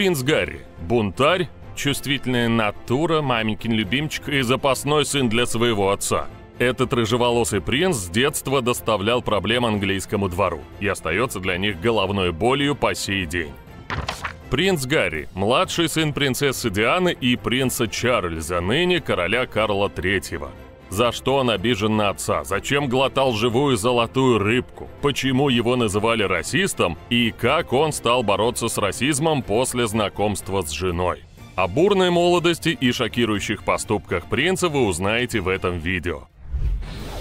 Принц Гарри – бунтарь, чувствительная натура, маменькин любимчик и запасной сын для своего отца. Этот рыжеволосый принц с детства доставлял проблем английскому двору и остается для них головной болью по сей день. Принц Гарри – младший сын принцессы Дианы и принца Чарльза, ныне короля Карла III. За что он обижен на отца? Зачем глотал живую золотую рыбку? Почему его называли расистом? И как он стал бороться с расизмом после знакомства с женой? О бурной молодости и шокирующих поступках принца вы узнаете в этом видео.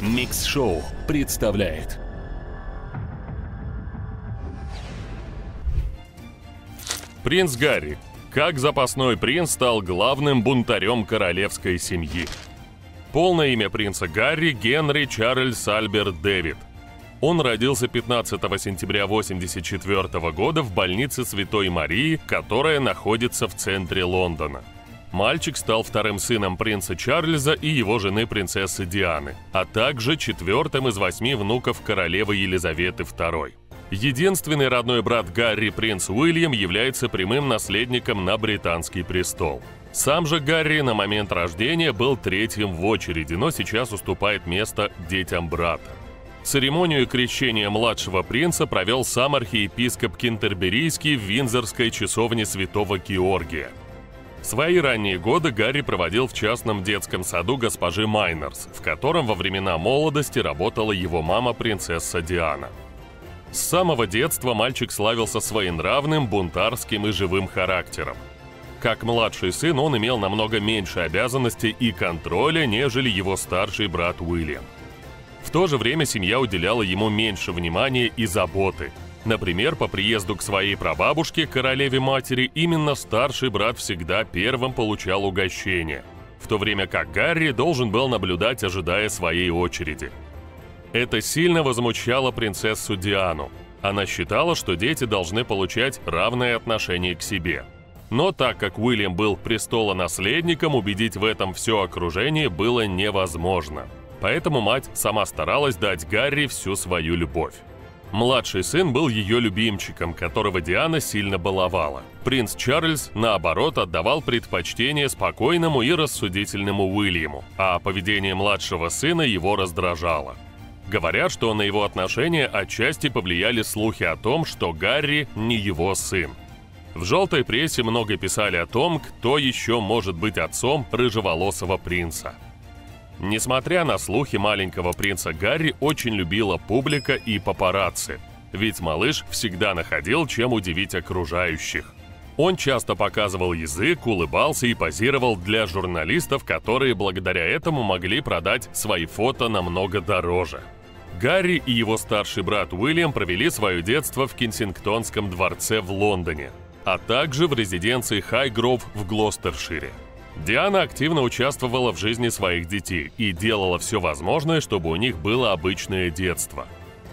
Микс Шоу представляет Принц Гарри. Как запасной принц стал главным бунтарем королевской семьи. Полное имя принца Гарри Генри Чарльз Альберт Дэвид. Он родился 15 сентября 1984 года в больнице Святой Марии, которая находится в центре Лондона. Мальчик стал вторым сыном принца Чарльза и его жены принцессы Дианы, а также четвертым из восьми внуков королевы Елизаветы II. Единственный родной брат Гарри, принц Уильям, является прямым наследником на британский престол. Сам же Гарри на момент рождения был третьим в очереди, но сейчас уступает место детям брата. Церемонию крещения младшего принца провел сам архиепископ Кентерберийский в Винзорской часовне святого Георгия. Свои ранние годы Гарри проводил в частном детском саду госпожи Майнерс, в котором во времена молодости работала его мама принцесса Диана. С самого детства мальчик славился своенравным, бунтарским и живым характером. Как младший сын он имел намного меньше обязанностей и контроля, нежели его старший брат Уильям. В то же время семья уделяла ему меньше внимания и заботы. Например, по приезду к своей прабабушке, королеве-матери, именно старший брат всегда первым получал угощение, в то время как Гарри должен был наблюдать, ожидая своей очереди. Это сильно возмущало принцессу Диану. Она считала, что дети должны получать равное отношение к себе – но так как Уильям был престолонаследником, убедить в этом все окружение было невозможно. Поэтому мать сама старалась дать Гарри всю свою любовь. Младший сын был ее любимчиком, которого Диана сильно баловала. Принц Чарльз, наоборот, отдавал предпочтение спокойному и рассудительному Уильяму, а поведение младшего сына его раздражало. Говорят, что на его отношения отчасти повлияли слухи о том, что Гарри не его сын. В желтой прессе много писали о том, кто еще может быть отцом рыжеволосого принца. Несмотря на слухи маленького принца Гарри, очень любила публика и папарацци, ведь малыш всегда находил, чем удивить окружающих. Он часто показывал язык, улыбался и позировал для журналистов, которые благодаря этому могли продать свои фото намного дороже. Гарри и его старший брат Уильям провели свое детство в Кенсингтонском дворце в Лондоне – а также в резиденции Хайгров в Глостершире. Диана активно участвовала в жизни своих детей и делала все возможное, чтобы у них было обычное детство.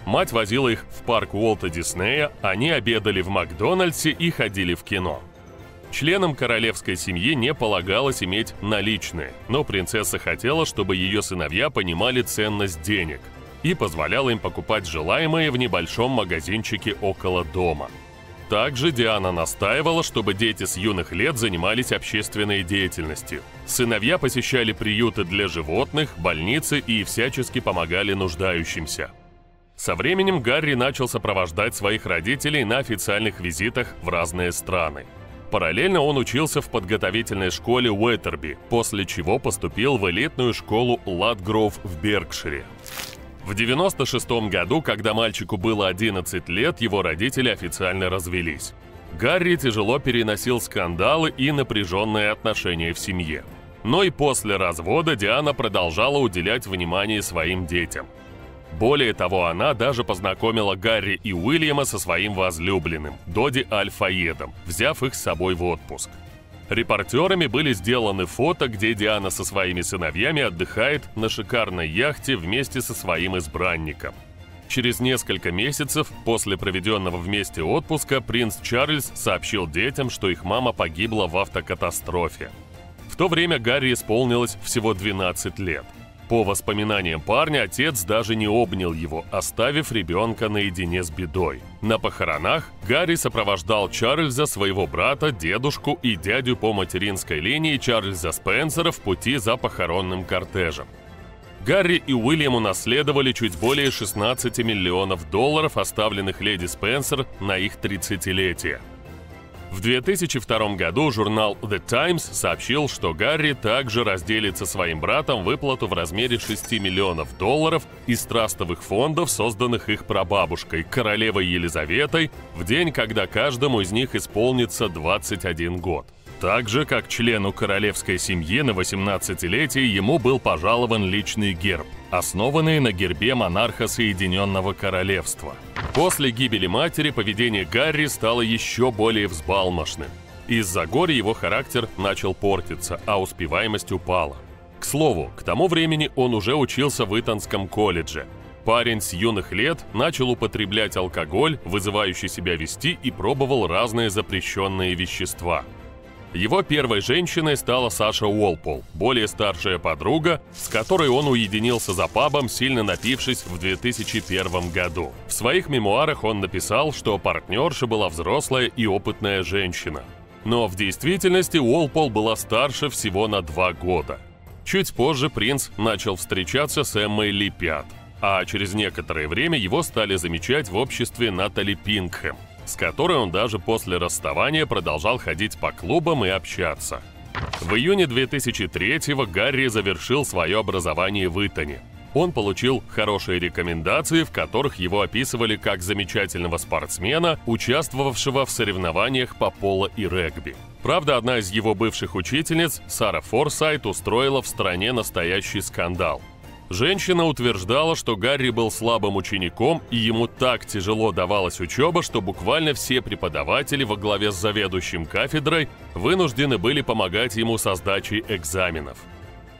Мать возила их в парк Уолта Диснея, они обедали в Макдональдсе и ходили в кино. Членам королевской семьи не полагалось иметь наличные, но принцесса хотела, чтобы ее сыновья понимали ценность денег и позволяла им покупать желаемое в небольшом магазинчике около дома – также Диана настаивала, чтобы дети с юных лет занимались общественной деятельностью. Сыновья посещали приюты для животных, больницы и всячески помогали нуждающимся. Со временем Гарри начал сопровождать своих родителей на официальных визитах в разные страны. Параллельно он учился в подготовительной школе Уэттерби, после чего поступил в элитную школу Ладгроув в Беркшире. В 96 году, когда мальчику было 11 лет, его родители официально развелись. Гарри тяжело переносил скандалы и напряженные отношения в семье. Но и после развода Диана продолжала уделять внимание своим детям. Более того, она даже познакомила Гарри и Уильяма со своим возлюбленным, Доди Альфаедом, взяв их с собой в отпуск. Репортерами были сделаны фото, где Диана со своими сыновьями отдыхает на шикарной яхте вместе со своим избранником. Через несколько месяцев после проведенного вместе отпуска принц Чарльз сообщил детям, что их мама погибла в автокатастрофе. В то время Гарри исполнилось всего 12 лет. По воспоминаниям парня, отец даже не обнял его, оставив ребенка наедине с бедой. На похоронах Гарри сопровождал Чарльза, своего брата, дедушку и дядю по материнской линии Чарльза Спенсера в пути за похоронным кортежем. Гарри и Уильям унаследовали чуть более 16 миллионов долларов, оставленных леди Спенсер на их 30-летие. В 2002 году журнал The Times сообщил, что Гарри также разделит со своим братом выплату в размере 6 миллионов долларов из трастовых фондов, созданных их прабабушкой, королевой Елизаветой, в день, когда каждому из них исполнится 21 год. Так же, как члену королевской семьи на 18-летие ему был пожалован личный герб, основанный на гербе монарха Соединенного Королевства. После гибели матери поведение Гарри стало еще более взбалмошным. Из-за горя его характер начал портиться, а успеваемость упала. К слову, к тому времени он уже учился в Итонском колледже. Парень с юных лет начал употреблять алкоголь, вызывающий себя вести, и пробовал разные запрещенные вещества – его первой женщиной стала Саша Уолпол, более старшая подруга, с которой он уединился за пабом, сильно напившись в 2001 году. В своих мемуарах он написал, что партнерша была взрослая и опытная женщина. Но в действительности Уолпол была старше всего на два года. Чуть позже принц начал встречаться с Эммой Ли Пят, а через некоторое время его стали замечать в обществе Натали Пингхэм с которой он даже после расставания продолжал ходить по клубам и общаться. В июне 2003-го Гарри завершил свое образование в Итоне. Он получил хорошие рекомендации, в которых его описывали как замечательного спортсмена, участвовавшего в соревнованиях по поло и регби. Правда, одна из его бывших учительниц, Сара Форсайт, устроила в стране настоящий скандал – Женщина утверждала, что Гарри был слабым учеником, и ему так тяжело давалась учеба, что буквально все преподаватели во главе с заведующим кафедрой вынуждены были помогать ему со сдачей экзаменов.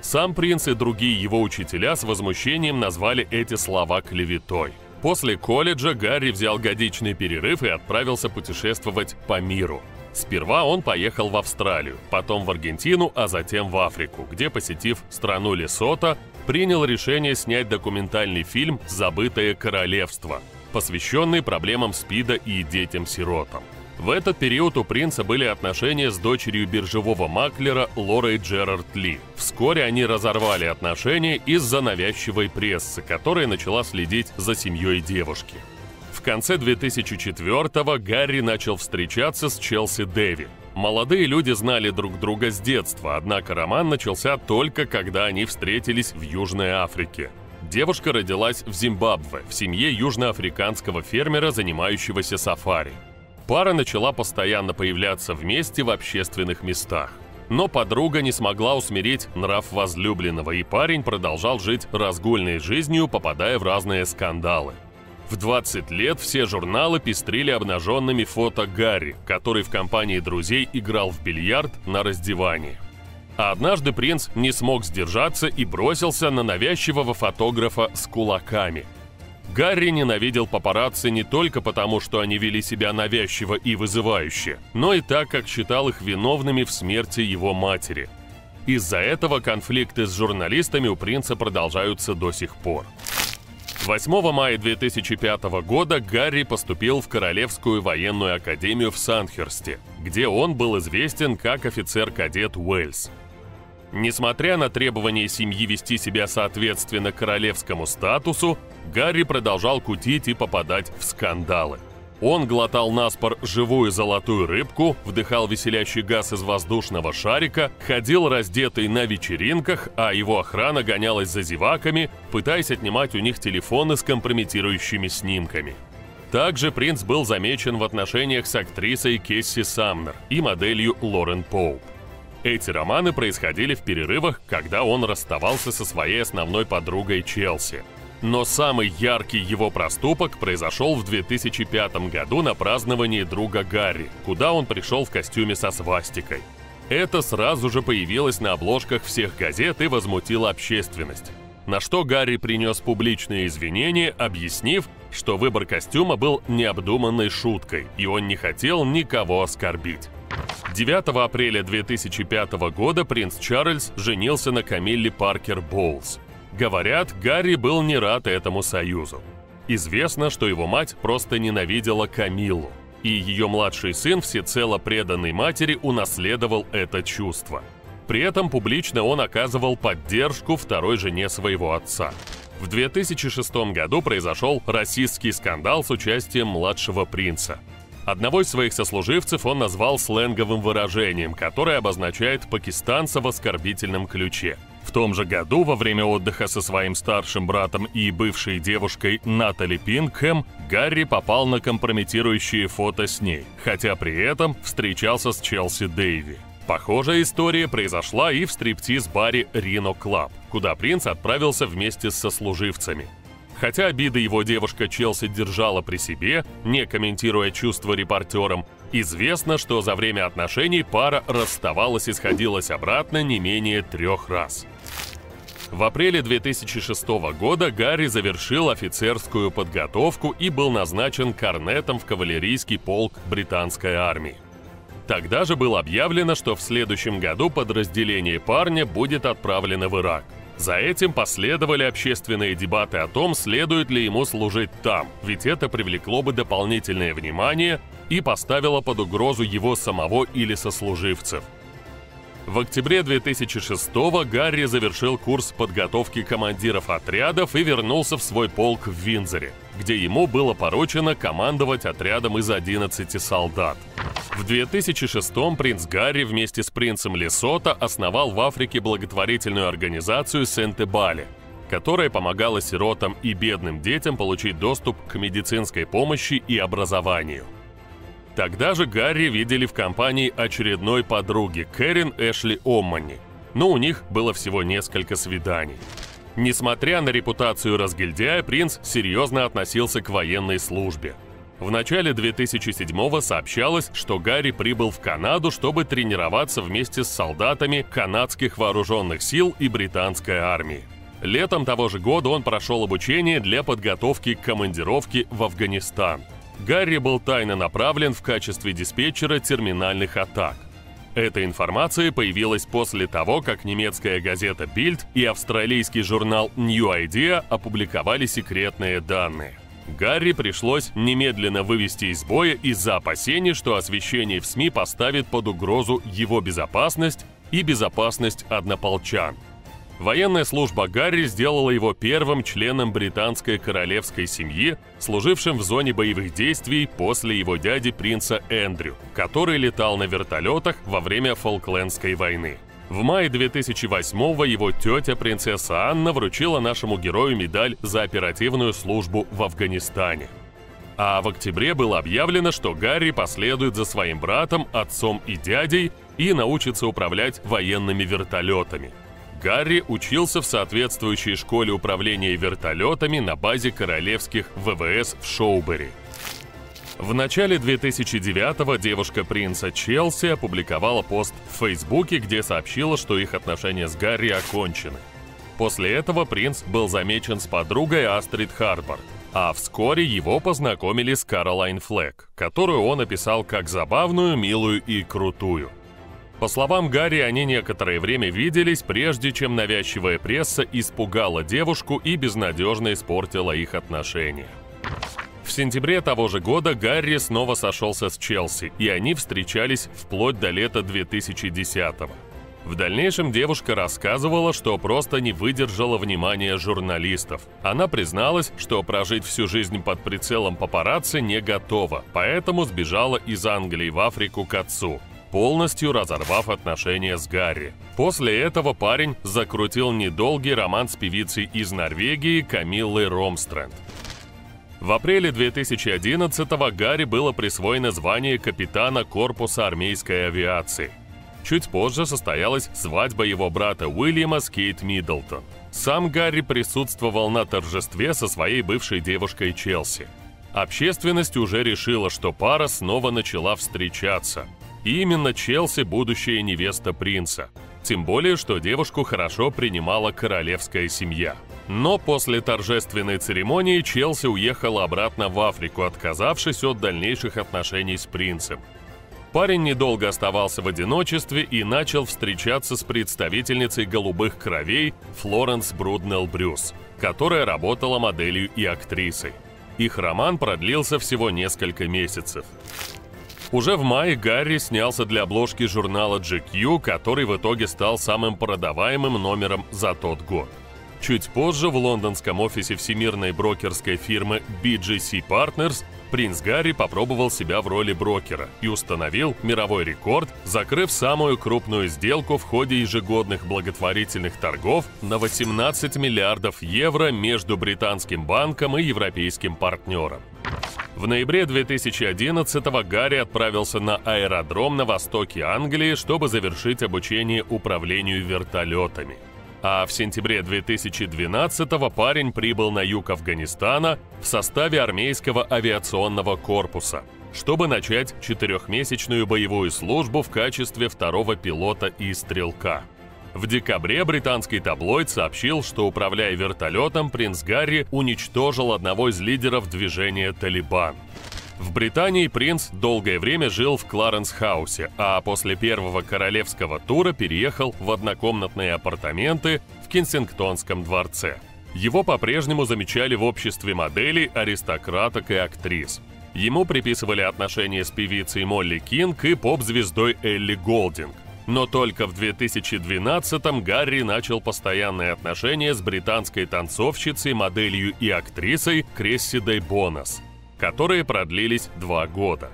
Сам принц и другие его учителя с возмущением назвали эти слова клеветой. После колледжа Гарри взял годичный перерыв и отправился путешествовать по миру. Сперва он поехал в Австралию, потом в Аргентину, а затем в Африку, где, посетив страну Лесото, принял решение снять документальный фильм «Забытое королевство», посвященный проблемам СПИДа и детям-сиротам. В этот период у принца были отношения с дочерью биржевого маклера Лорой Джерард Ли. Вскоре они разорвали отношения из-за навязчивой прессы, которая начала следить за семьей девушки. В конце 2004-го Гарри начал встречаться с Челси Дэви, Молодые люди знали друг друга с детства, однако роман начался только когда они встретились в Южной Африке. Девушка родилась в Зимбабве, в семье южноафриканского фермера, занимающегося сафари. Пара начала постоянно появляться вместе в общественных местах. Но подруга не смогла усмирить нрав возлюбленного, и парень продолжал жить разгульной жизнью, попадая в разные скандалы. В 20 лет все журналы пестрили обнаженными фото Гарри, который в компании друзей играл в бильярд на раздевании. А однажды принц не смог сдержаться и бросился на навязчивого фотографа с кулаками. Гарри ненавидел папарацци не только потому, что они вели себя навязчиво и вызывающе, но и так, как считал их виновными в смерти его матери. Из-за этого конфликты с журналистами у принца продолжаются до сих пор. 8 мая 2005 года Гарри поступил в Королевскую военную академию в Сандхерсте, где он был известен как офицер-кадет Уэльс. Несмотря на требования семьи вести себя соответственно королевскому статусу, Гарри продолжал кутить и попадать в скандалы. Он глотал наспор живую золотую рыбку, вдыхал веселящий газ из воздушного шарика, ходил раздетый на вечеринках, а его охрана гонялась за зеваками, пытаясь отнимать у них телефоны с компрометирующими снимками. Также принц был замечен в отношениях с актрисой Кесси Самнер и моделью Лорен Поуп. Эти романы происходили в перерывах, когда он расставался со своей основной подругой Челси – но самый яркий его проступок произошел в 2005 году на праздновании друга Гарри, куда он пришел в костюме со свастикой. Это сразу же появилось на обложках всех газет и возмутило общественность. На что Гарри принес публичные извинения, объяснив, что выбор костюма был необдуманной шуткой, и он не хотел никого оскорбить. 9 апреля 2005 года принц Чарльз женился на Камилле Паркер Боулс. Говорят, Гарри был не рад этому союзу. Известно, что его мать просто ненавидела Камилу, и ее младший сын, всецело преданный матери, унаследовал это чувство. При этом публично он оказывал поддержку второй жене своего отца. В 2006 году произошел расистский скандал с участием младшего принца. Одного из своих сослуживцев он назвал сленговым выражением, которое обозначает пакистанца в оскорбительном ключе. В том же году, во время отдыха со своим старшим братом и бывшей девушкой Натали Пингхэм, Гарри попал на компрометирующие фото с ней, хотя при этом встречался с Челси Дэйви. Похожая история произошла и в стриптиз-баре Rhino Club, куда принц отправился вместе с сослуживцами. Хотя обиды его девушка Челси держала при себе, не комментируя чувства репортерам, известно, что за время отношений пара расставалась и сходилась обратно не менее трех раз. В апреле 2006 года Гарри завершил офицерскую подготовку и был назначен корнетом в кавалерийский полк британской армии. Тогда же было объявлено, что в следующем году подразделение парня будет отправлено в Ирак. За этим последовали общественные дебаты о том, следует ли ему служить там, ведь это привлекло бы дополнительное внимание и поставило под угрозу его самого или сослуживцев. В октябре 2006 Гарри завершил курс подготовки командиров отрядов и вернулся в свой полк в Винзоре, где ему было поручено командовать отрядом из 11 солдат. В 2006 принц Гарри вместе с принцем Лесота основал в Африке благотворительную организацию Сент-Эбали, которая помогала сиротам и бедным детям получить доступ к медицинской помощи и образованию. Тогда же Гарри видели в компании очередной подруги Кэрин Эшли Оммани, но у них было всего несколько свиданий. Несмотря на репутацию разгильдяя, принц серьезно относился к военной службе. В начале 2007-го сообщалось, что Гарри прибыл в Канаду, чтобы тренироваться вместе с солдатами канадских вооруженных сил и британской армии. Летом того же года он прошел обучение для подготовки к командировке в Афганистан – Гарри был тайно направлен в качестве диспетчера терминальных атак. Эта информация появилась после того, как немецкая газета Bild и австралийский журнал New Idea опубликовали секретные данные. Гарри пришлось немедленно вывести из боя из-за опасений, что освещение в СМИ поставит под угрозу его безопасность и безопасность однополчан. Военная служба Гарри сделала его первым членом британской королевской семьи, служившим в зоне боевых действий после его дяди принца Эндрю, который летал на вертолетах во время Фолклендской войны. В мае 2008-го его тетя принцесса Анна вручила нашему герою медаль за оперативную службу в Афганистане. А в октябре было объявлено, что Гарри последует за своим братом, отцом и дядей и научится управлять военными вертолетами – Гарри учился в соответствующей школе управления вертолетами на базе королевских ВВС в Шоубери. В начале 2009-го девушка принца Челси опубликовала пост в Фейсбуке, где сообщила, что их отношения с Гарри окончены. После этого принц был замечен с подругой Астрид Харбор, а вскоре его познакомили с Каролайн Флэк, которую он описал как забавную, милую и крутую. По словам Гарри, они некоторое время виделись, прежде чем навязчивая пресса испугала девушку и безнадежно испортила их отношения. В сентябре того же года Гарри снова сошелся с Челси, и они встречались вплоть до лета 2010-го. В дальнейшем девушка рассказывала, что просто не выдержала внимания журналистов. Она призналась, что прожить всю жизнь под прицелом папарацци не готова, поэтому сбежала из Англии в Африку к отцу полностью разорвав отношения с Гарри. После этого парень закрутил недолгий роман с певицей из Норвегии Камиллой Ромстренд. В апреле 2011-го Гарри было присвоено звание капитана корпуса армейской авиации. Чуть позже состоялась свадьба его брата Уильяма с Кейт Миддлтон. Сам Гарри присутствовал на торжестве со своей бывшей девушкой Челси. Общественность уже решила, что пара снова начала встречаться – именно Челси – будущая невеста принца. Тем более, что девушку хорошо принимала королевская семья. Но после торжественной церемонии Челси уехала обратно в Африку, отказавшись от дальнейших отношений с принцем. Парень недолго оставался в одиночестве и начал встречаться с представительницей голубых кровей Флоренс Бруднелл Брюс, которая работала моделью и актрисой. Их роман продлился всего несколько месяцев. Уже в мае Гарри снялся для обложки журнала GQ, который в итоге стал самым продаваемым номером за тот год. Чуть позже в лондонском офисе всемирной брокерской фирмы BGC Partners принц Гарри попробовал себя в роли брокера и установил мировой рекорд, закрыв самую крупную сделку в ходе ежегодных благотворительных торгов на 18 миллиардов евро между британским банком и европейским партнером. В ноябре 2011-го Гарри отправился на аэродром на востоке Англии, чтобы завершить обучение управлению вертолетами. А в сентябре 2012-го парень прибыл на юг Афганистана в составе армейского авиационного корпуса, чтобы начать четырехмесячную боевую службу в качестве второго пилота и стрелка. В декабре британский таблоид сообщил, что, управляя вертолетом, принц Гарри уничтожил одного из лидеров движения «Талибан». В Британии принц долгое время жил в Кларенс-хаусе, а после первого королевского тура переехал в однокомнатные апартаменты в Кенсингтонском дворце. Его по-прежнему замечали в обществе моделей, аристократок и актрис. Ему приписывали отношения с певицей Молли Кинг и поп-звездой Элли Голдинг. Но только в 2012-м Гарри начал постоянные отношения с британской танцовщицей, моделью и актрисой Крессидой Бонас, которые продлились два года.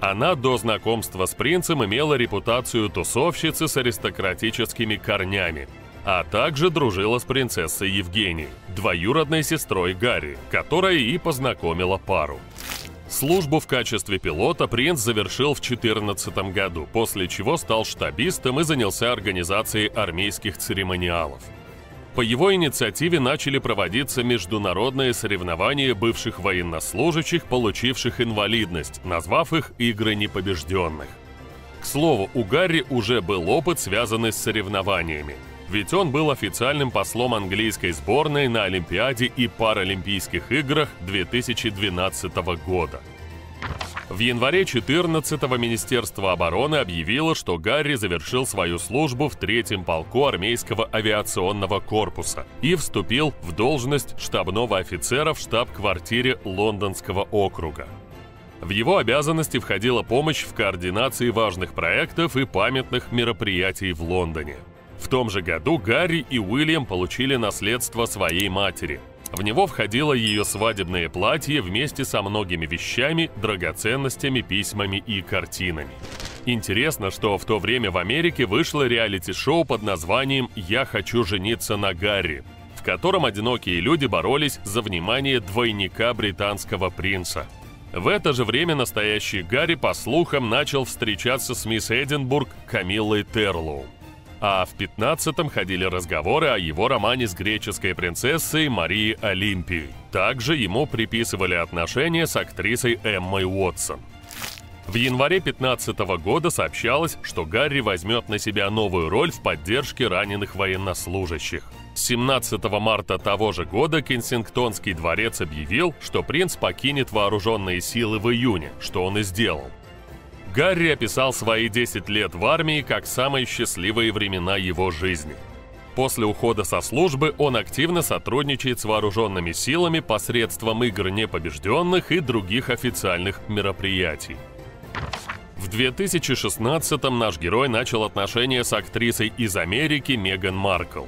Она до знакомства с принцем имела репутацию тусовщицы с аристократическими корнями, а также дружила с принцессой Евгенией, двоюродной сестрой Гарри, которая и познакомила пару. Службу в качестве пилота принц завершил в 2014 году, после чего стал штабистом и занялся организацией армейских церемониалов. По его инициативе начали проводиться международные соревнования бывших военнослужащих, получивших инвалидность, назвав их «Игры непобежденных». К слову, у Гарри уже был опыт, связанный с соревнованиями – ведь он был официальным послом английской сборной на Олимпиаде и Паралимпийских играх 2012 года. В январе 14-го Министерство обороны объявило, что Гарри завершил свою службу в третьем полку армейского авиационного корпуса и вступил в должность штабного офицера в штаб-квартире Лондонского округа. В его обязанности входила помощь в координации важных проектов и памятных мероприятий в Лондоне – в том же году Гарри и Уильям получили наследство своей матери. В него входило ее свадебное платье вместе со многими вещами, драгоценностями, письмами и картинами. Интересно, что в то время в Америке вышло реалити-шоу под названием «Я хочу жениться на Гарри», в котором одинокие люди боролись за внимание двойника британского принца. В это же время настоящий Гарри, по слухам, начал встречаться с мисс Эдинбург Камиллой Терлоу а в 15-м ходили разговоры о его романе с греческой принцессой Марией Олимпией. Также ему приписывали отношения с актрисой Эммой Уотсон. В январе 15 -го года сообщалось, что Гарри возьмет на себя новую роль в поддержке раненых военнослужащих. 17 марта того же года Кенсингтонский дворец объявил, что принц покинет вооруженные силы в июне, что он и сделал. Гарри описал свои 10 лет в армии как самые счастливые времена его жизни. После ухода со службы он активно сотрудничает с вооруженными силами посредством игр непобежденных и других официальных мероприятий. В 2016-м наш герой начал отношения с актрисой из Америки Меган Маркл.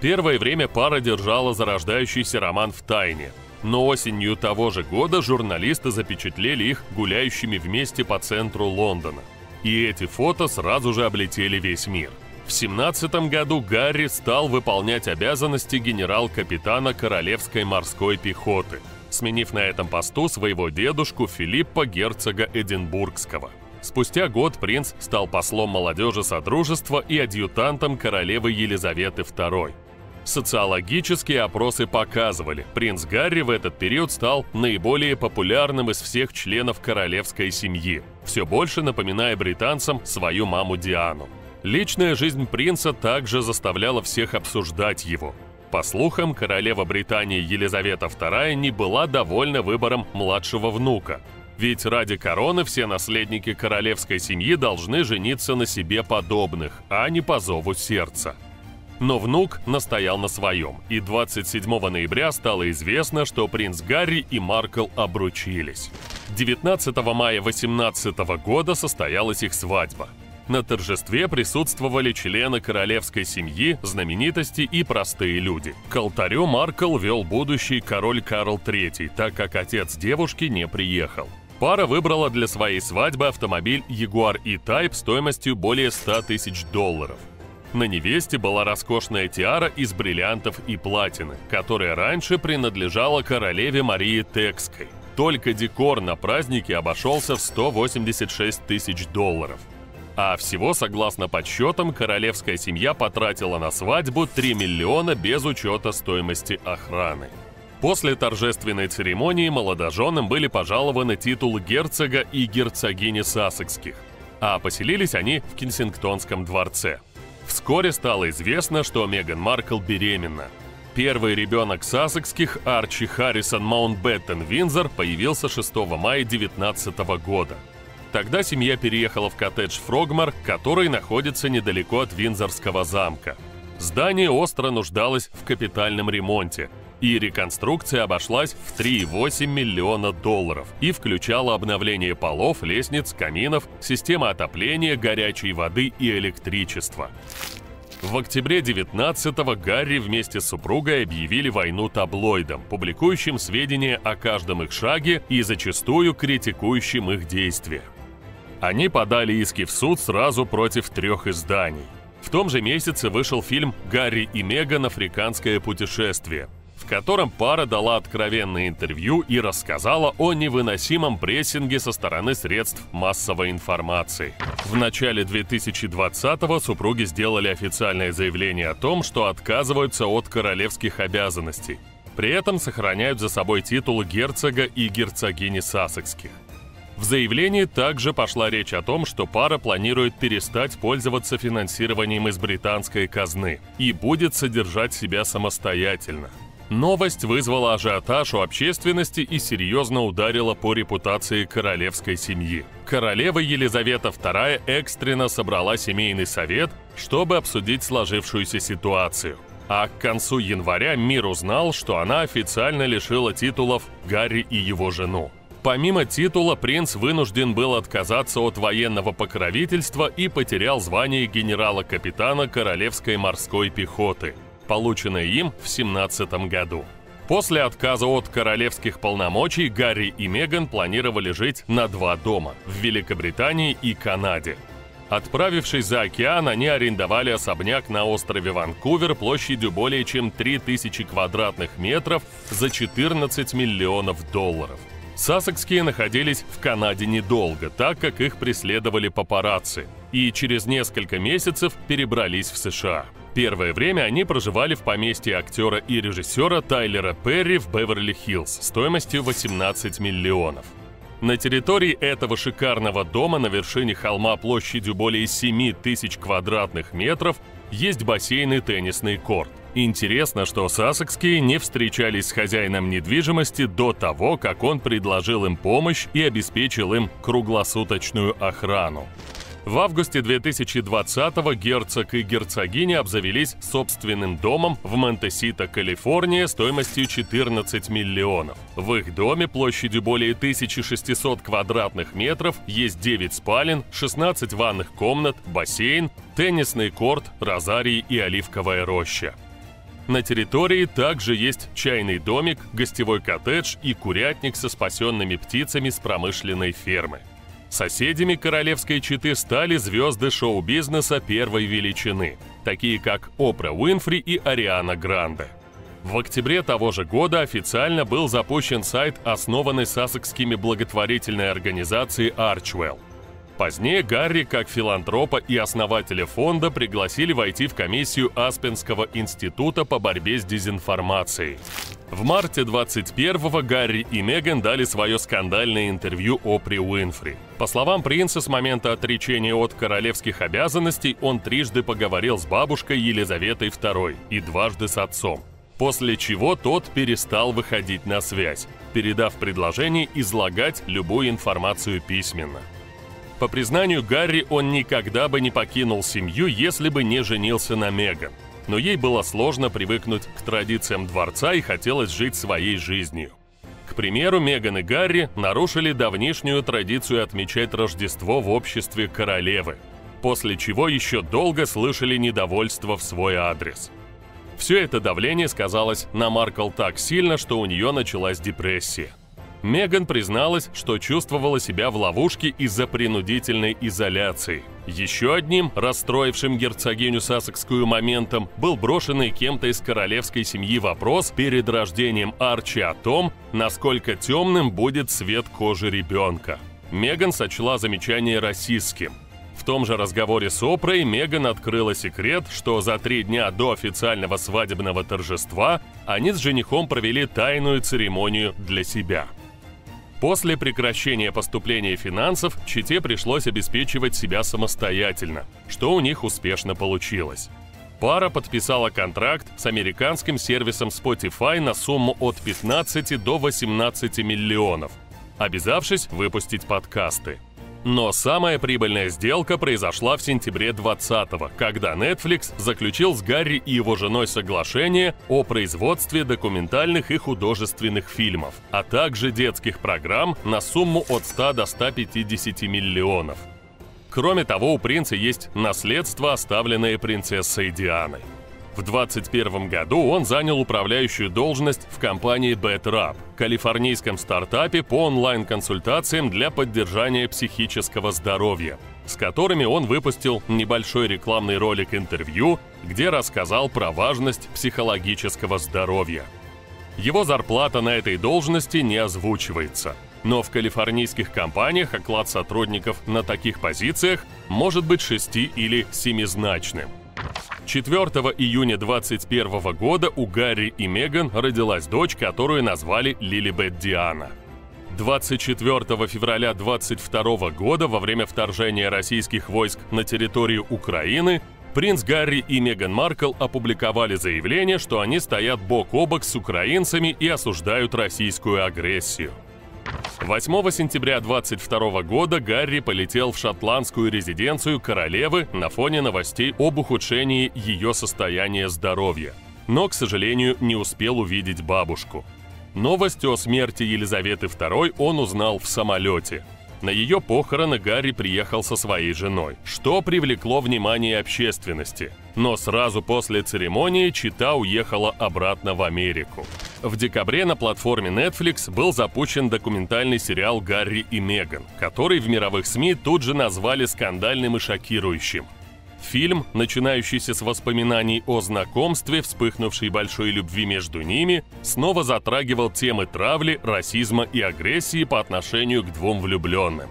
Первое время пара держала зарождающийся роман в тайне – но осенью того же года журналисты запечатлели их гуляющими вместе по центру Лондона. И эти фото сразу же облетели весь мир. В 17 году Гарри стал выполнять обязанности генерал-капитана Королевской морской пехоты, сменив на этом посту своего дедушку Филиппа герцога Эдинбургского. Спустя год принц стал послом молодежи Содружества и адъютантом королевы Елизаветы II. Социологические опросы показывали, принц Гарри в этот период стал наиболее популярным из всех членов королевской семьи, все больше напоминая британцам свою маму Диану. Личная жизнь принца также заставляла всех обсуждать его. По слухам, королева Британии Елизавета II не была довольна выбором младшего внука. Ведь ради короны все наследники королевской семьи должны жениться на себе подобных, а не по зову сердца. Но внук настоял на своем, и 27 ноября стало известно, что принц Гарри и Маркл обручились. 19 мая 18 года состоялась их свадьба. На торжестве присутствовали члены королевской семьи, знаменитости и простые люди. К алтарю Маркл вел будущий король Карл III, так как отец девушки не приехал. Пара выбрала для своей свадьбы автомобиль Jaguar E-Type стоимостью более 100 тысяч долларов. На невесте была роскошная тиара из бриллиантов и платины, которая раньше принадлежала королеве Марии Текской. Только декор на празднике обошелся в 186 тысяч долларов. А всего, согласно подсчетам, королевская семья потратила на свадьбу 3 миллиона без учета стоимости охраны. После торжественной церемонии молодоженам были пожалованы титул герцога и герцогини Сассекских, а поселились они в Кенсингтонском дворце – Вскоре стало известно, что Меган Маркл беременна. Первый ребенок сассекских, Арчи Харрисон Маунтбеттен Винзор, появился 6 мая 19 года. Тогда семья переехала в коттедж Фрогмар, который находится недалеко от Винзорского замка. Здание остро нуждалось в капитальном ремонте, и реконструкция обошлась в 3,8 миллиона долларов и включала обновление полов, лестниц, каминов, системы отопления, горячей воды и электричества. В октябре 19-го Гарри вместе с супругой объявили войну таблоидам, публикующим сведения о каждом их шаге и зачастую критикующим их действия. Они подали иски в суд сразу против трех изданий. В том же месяце вышел фильм «Гарри и Меган. Африканское путешествие», котором пара дала откровенное интервью и рассказала о невыносимом прессинге со стороны средств массовой информации. В начале 2020-го супруги сделали официальное заявление о том, что отказываются от королевских обязанностей. При этом сохраняют за собой титул герцога и герцогини Сассекских. В заявлении также пошла речь о том, что пара планирует перестать пользоваться финансированием из британской казны и будет содержать себя самостоятельно. Новость вызвала ажиотаж у общественности и серьезно ударила по репутации королевской семьи. Королева Елизавета II экстренно собрала семейный совет, чтобы обсудить сложившуюся ситуацию. А к концу января мир узнал, что она официально лишила титулов Гарри и его жену. Помимо титула, принц вынужден был отказаться от военного покровительства и потерял звание генерала-капитана Королевской морской пехоты – полученное им в 17 году. После отказа от королевских полномочий Гарри и Меган планировали жить на два дома – в Великобритании и Канаде. Отправившись за океан, они арендовали особняк на острове Ванкувер площадью более чем 3000 квадратных метров за 14 миллионов долларов. Сассекские находились в Канаде недолго, так как их преследовали папарацци, и через несколько месяцев перебрались в США. Первое время они проживали в поместье актера и режиссера Тайлера Перри в Беверли-Хиллз стоимостью 18 миллионов. На территории этого шикарного дома на вершине холма площадью более 7 тысяч квадратных метров есть бассейн и теннисный корт. Интересно, что сассекские не встречались с хозяином недвижимости до того, как он предложил им помощь и обеспечил им круглосуточную охрану. В августе 2020-го герцог и герцогиня обзавелись собственным домом в Монтесита, Калифорния, стоимостью 14 миллионов. В их доме площадью более 1600 квадратных метров есть 9 спален, 16 ванных комнат, бассейн, теннисный корт, розарий и оливковая роща. На территории также есть чайный домик, гостевой коттедж и курятник со спасенными птицами с промышленной фермы. Соседями королевской четы стали звезды шоу-бизнеса первой величины, такие как Опра Уинфри и Ариана Гранде. В октябре того же года официально был запущен сайт, основанный сассекскими благотворительной организацией Archwell. Позднее Гарри, как филантропа и основателя фонда, пригласили войти в комиссию Аспенского института по борьбе с дезинформацией. В марте 21-го Гарри и Меган дали свое скандальное интервью Опри Уинфри. По словам принца, с момента отречения от королевских обязанностей он трижды поговорил с бабушкой Елизаветой II и дважды с отцом. после чего тот перестал выходить на связь, передав предложение излагать любую информацию письменно. По признанию Гарри, он никогда бы не покинул семью, если бы не женился на Меган. Но ей было сложно привыкнуть к традициям дворца и хотелось жить своей жизнью. К примеру, Меган и Гарри нарушили давнишнюю традицию отмечать Рождество в обществе королевы, после чего еще долго слышали недовольство в свой адрес. Все это давление сказалось на Маркл так сильно, что у нее началась депрессия. Меган призналась, что чувствовала себя в ловушке из-за принудительной изоляции. Еще одним, расстроившим герцогиню Сассекскую моментом, был брошенный кем-то из королевской семьи вопрос перед рождением Арчи о том, насколько темным будет цвет кожи ребенка. Меган сочла замечание расистским – в том же разговоре с Опрой Меган открыла секрет, что за три дня до официального свадебного торжества они с женихом провели тайную церемонию для себя. После прекращения поступления финансов Чите пришлось обеспечивать себя самостоятельно, что у них успешно получилось. Пара подписала контракт с американским сервисом Spotify на сумму от 15 до 18 миллионов, обязавшись выпустить подкасты – но самая прибыльная сделка произошла в сентябре 20-го, когда Netflix заключил с Гарри и его женой соглашение о производстве документальных и художественных фильмов, а также детских программ на сумму от 100 до 150 миллионов. Кроме того, у принца есть наследство, оставленное принцессой Дианой. В 2021 году он занял управляющую должность в компании BetRap, калифорнийском стартапе по онлайн-консультациям для поддержания психического здоровья, с которыми он выпустил небольшой рекламный ролик-интервью, где рассказал про важность психологического здоровья. Его зарплата на этой должности не озвучивается – но в калифорнийских компаниях оклад сотрудников на таких позициях может быть шести- или семизначным. 4 июня 2021 года у Гарри и Меган родилась дочь, которую назвали Лилибет Диана. 24 февраля 2022 года во время вторжения российских войск на территорию Украины принц Гарри и Меган Маркл опубликовали заявление, что они стоят бок о бок с украинцами и осуждают российскую агрессию. 8 сентября 22 года Гарри полетел в шотландскую резиденцию королевы на фоне новостей об ухудшении ее состояния здоровья. Но, к сожалению, не успел увидеть бабушку. Новость о смерти Елизаветы II он узнал в самолете – на ее похороны Гарри приехал со своей женой, что привлекло внимание общественности. Но сразу после церемонии Чита уехала обратно в Америку. В декабре на платформе Netflix был запущен документальный сериал «Гарри и Меган», который в мировых СМИ тут же назвали скандальным и шокирующим – Фильм, начинающийся с воспоминаний о знакомстве, вспыхнувшей большой любви между ними, снова затрагивал темы травли, расизма и агрессии по отношению к двум влюбленным.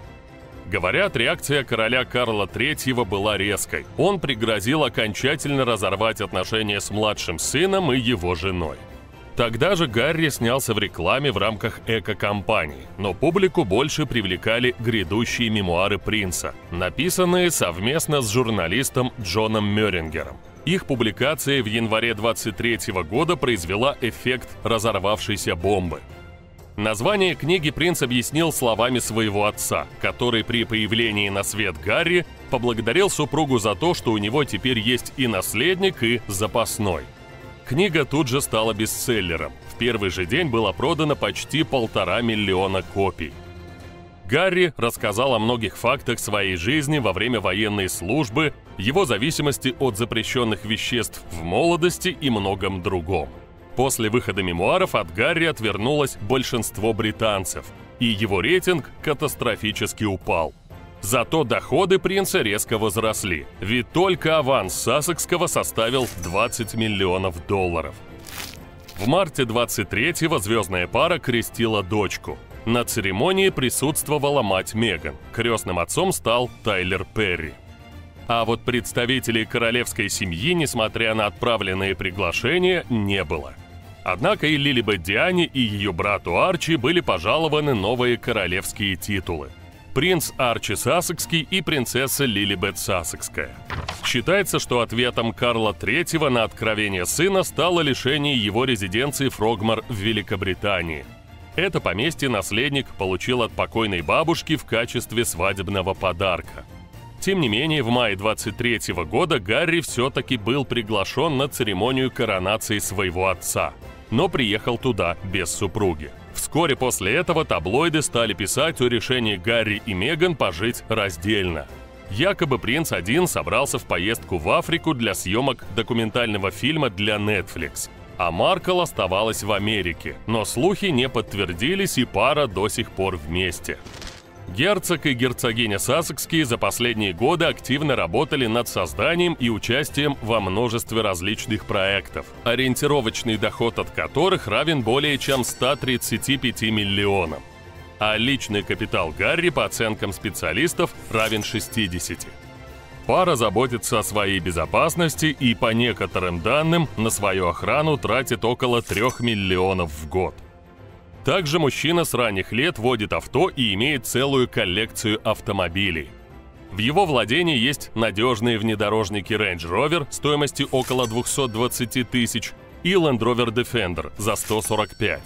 Говорят, реакция короля Карла III была резкой. Он пригрозил окончательно разорвать отношения с младшим сыном и его женой. Тогда же Гарри снялся в рекламе в рамках эко-компании, но публику больше привлекали грядущие мемуары принца, написанные совместно с журналистом Джоном Мёрингером. Их публикация в январе 23 года произвела эффект разорвавшейся бомбы. Название книги принц объяснил словами своего отца, который при появлении на свет Гарри поблагодарил супругу за то, что у него теперь есть и наследник, и запасной – Книга тут же стала бестселлером. В первый же день было продано почти полтора миллиона копий. Гарри рассказал о многих фактах своей жизни во время военной службы, его зависимости от запрещенных веществ в молодости и многом другом. После выхода мемуаров от Гарри отвернулось большинство британцев, и его рейтинг катастрофически упал – Зато доходы принца резко возросли, ведь только аванс Сассекского составил 20 миллионов долларов. В марте 23-го звездная пара крестила дочку. На церемонии присутствовала мать Меган. Крестным отцом стал Тайлер Перри. А вот представителей королевской семьи, несмотря на отправленные приглашения, не было. Однако и Лилибет Диане, и ее брату Арчи были пожалованы новые королевские титулы принц Арчи Сассекский и принцесса Лилибет Сассекская. Считается, что ответом Карла III на откровение сына стало лишение его резиденции Фрогмар в Великобритании. Это поместье наследник получил от покойной бабушки в качестве свадебного подарка. Тем не менее, в мае 23 года Гарри все-таки был приглашен на церемонию коронации своего отца, но приехал туда без супруги. Вскоре после этого таблоиды стали писать о решении Гарри и Меган пожить раздельно. Якобы принц один собрался в поездку в Африку для съемок документального фильма для Netflix. А Маркл оставалась в Америке, но слухи не подтвердились и пара до сих пор вместе. Герцог и герцогиня Сассекские за последние годы активно работали над созданием и участием во множестве различных проектов, ориентировочный доход от которых равен более чем 135 миллионам. А личный капитал Гарри, по оценкам специалистов, равен 60. Пара заботится о своей безопасности и, по некоторым данным, на свою охрану тратит около 3 миллионов в год. Также мужчина с ранних лет водит авто и имеет целую коллекцию автомобилей. В его владении есть надежные внедорожники Range Rover стоимостью около 220 тысяч и Land Rover Defender за 145.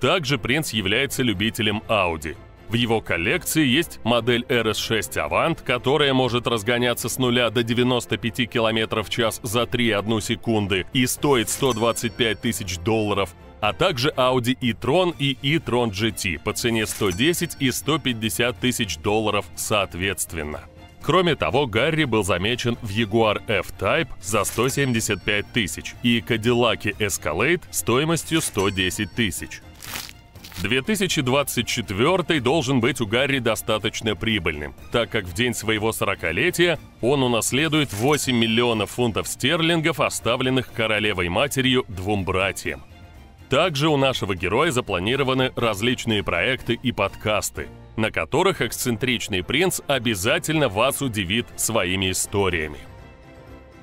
Также принц является любителем Audi. В его коллекции есть модель RS6 Avant, которая может разгоняться с нуля до 95 км в час за 3,1 секунды и стоит 125 тысяч долларов, а также Audi e-tron и e-tron GT по цене 110 и 150 тысяч долларов соответственно. Кроме того, Гарри был замечен в Jaguar F-Type за 175 тысяч и Cadillac Escalade стоимостью 110 тысяч. 2024 должен быть у Гарри достаточно прибыльным, так как в день своего 40-летия он унаследует 8 миллионов фунтов стерлингов, оставленных королевой-матерью двум братьям. Также у нашего героя запланированы различные проекты и подкасты, на которых эксцентричный принц обязательно вас удивит своими историями.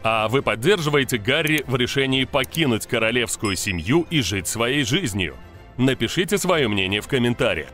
А вы поддерживаете Гарри в решении покинуть королевскую семью и жить своей жизнью? Напишите свое мнение в комментариях.